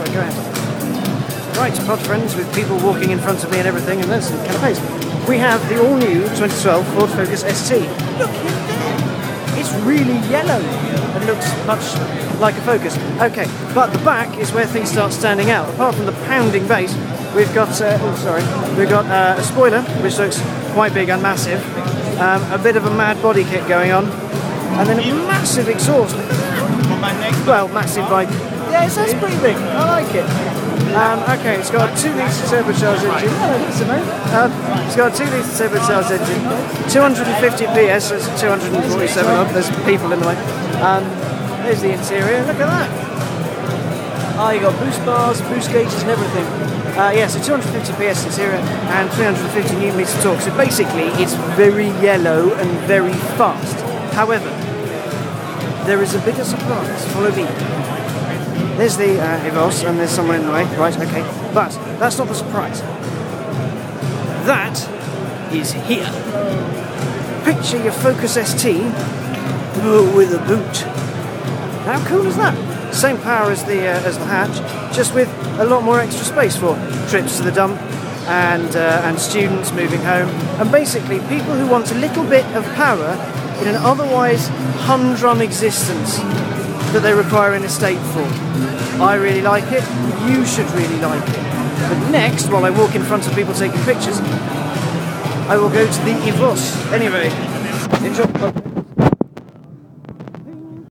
sorry, go ahead. Right, pod friends with people walking in front of me and everything, and there's some canapes. We have the all new 2012 Ford Focus ST. Look in there! It's really yellow and looks much like a Focus. Okay, but the back is where things start standing out. Apart from the pounding bass, we've got, uh, oh sorry, we've got uh, a spoiler which looks quite big and massive, um, a bit of a mad body kit going on, and then a massive exhaust. Well, massive by. Yeah, it sounds pretty big. I like it. Um, okay, it's got a 2 litre turbocharged engine. Hello, that's amazing. Um, it's got a 2 litre turbocharged engine, 250 PS, so it's 247 odd. There's people in the way. Um, there's the interior. Look at that. Oh, you got boost bars, boost gauges, and everything. Uh, yeah, so 250 PS interior and 350 newton meters of torque. So basically, it's very yellow and very fast. However, there is a bigger surprise. Follow me. There's the uh, Evos, and there's someone in the way. Right, okay. But that's not the surprise. That is here. Picture your Focus ST with a boot. How cool is that? Same power as the uh, as the hatch, just with a lot more extra space for trips to the dump and uh, and students moving home, and basically people who want a little bit of power in an otherwise humdrum existence that they require an estate for. I really like it. You should really like it. But next, while I walk in front of people taking pictures, I will go to the Evos. Anyway, enjoy.